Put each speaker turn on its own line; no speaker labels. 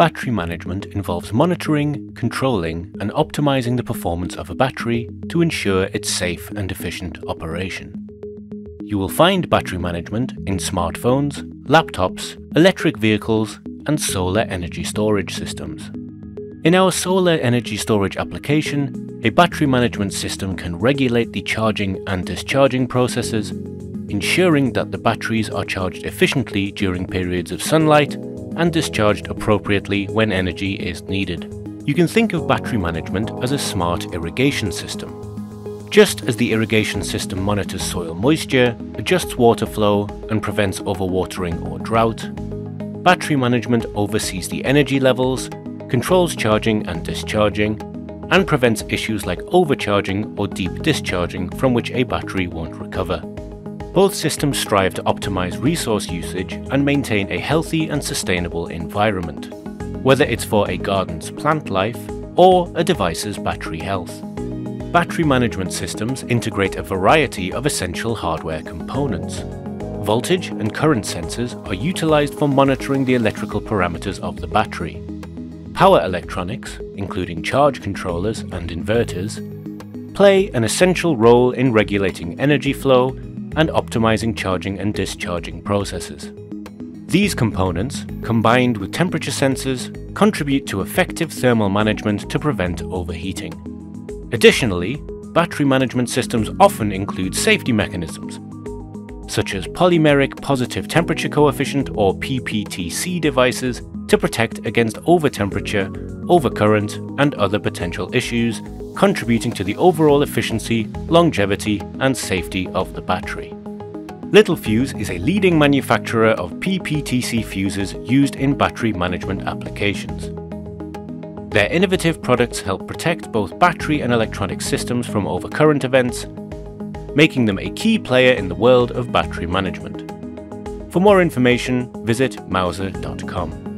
Battery management involves monitoring, controlling, and optimizing the performance of a battery to ensure its safe and efficient operation. You will find battery management in smartphones, laptops, electric vehicles, and solar energy storage systems. In our solar energy storage application, a battery management system can regulate the charging and discharging processes, ensuring that the batteries are charged efficiently during periods of sunlight and discharged appropriately when energy is needed. You can think of battery management as a smart irrigation system. Just as the irrigation system monitors soil moisture, adjusts water flow, and prevents overwatering or drought, battery management oversees the energy levels, controls charging and discharging, and prevents issues like overcharging or deep discharging from which a battery won't recover. Both systems strive to optimize resource usage and maintain a healthy and sustainable environment, whether it's for a garden's plant life or a device's battery health. Battery management systems integrate a variety of essential hardware components. Voltage and current sensors are utilized for monitoring the electrical parameters of the battery. Power electronics, including charge controllers and inverters, play an essential role in regulating energy flow and optimizing charging and discharging processes. These components, combined with temperature sensors, contribute to effective thermal management to prevent overheating. Additionally, battery management systems often include safety mechanisms, such as polymeric positive temperature coefficient or PPTC devices to protect against overtemperature, overcurrent, and other potential issues contributing to the overall efficiency, longevity, and safety of the battery. Littelfuse is a leading manufacturer of PPTC fuses used in battery management applications. Their innovative products help protect both battery and electronic systems from overcurrent events, making them a key player in the world of battery management. For more information, visit mouser.com.